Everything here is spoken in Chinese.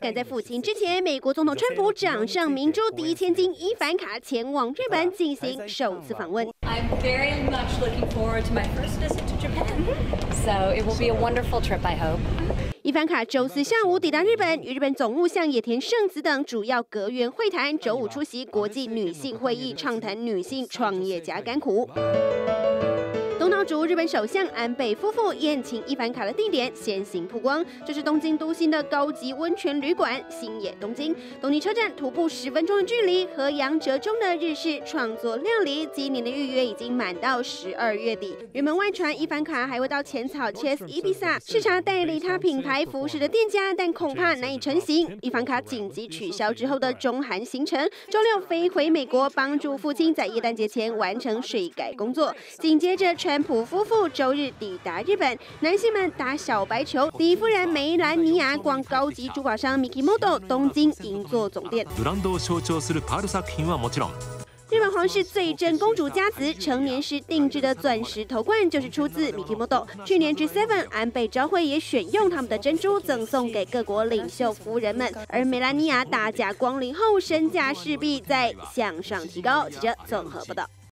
赶在父亲之前，美国总统川普掌上明珠第一千金伊凡卡前往日本进行首次访问。I'm very much looking forward to my first visit to Japan, so it will be a wonderful trip, I hope. 伊凡卡周四下午抵达日本，与日本总务相野田圣子等主要阁员会谈。周五出席国际女性会议，畅谈女性创业家甘苦。东道主日本首相安倍夫妇宴请伊凡卡的地点先行曝光，这是东京都心的高级温泉旅馆星野东京。东京车站徒步十分钟的距离，和杨哲中的日式创作料理，今年的预约已经满到十二月底。原本外传伊凡卡还会到浅草 Chess Ibiza 视察代理他品牌服饰的店家，但恐怕难以成行。伊凡卡紧急取消之后的中韩行程，周六飞回美国，帮助父亲在耶诞节前完成税改工作。紧接着传。川普夫妇周日抵达日本，男性们打小白球，第一夫人梅兰妮亚逛高级珠宝商 Mikimoto 东京银座总店。ブランドを象徴するパール作品はもちろん日本皇室最珍公主佳子成年时定制的钻石头冠就是出自 Mikimoto。去年 G7 安倍昭惠也选用他们的珍珠赠送给各国领袖夫人们，而梅兰妮亚大驾光临后，身价势必在向上提高。记者综合报道。